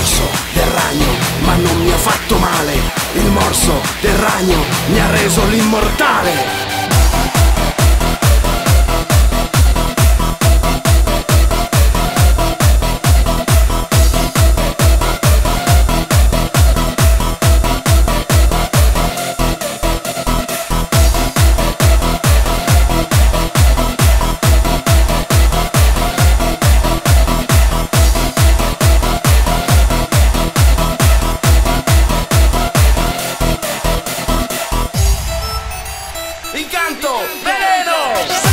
morso del ragno, ma non mi ha fatto male. Il morso del ragno mi ha reso l'immortale. canto, veleno!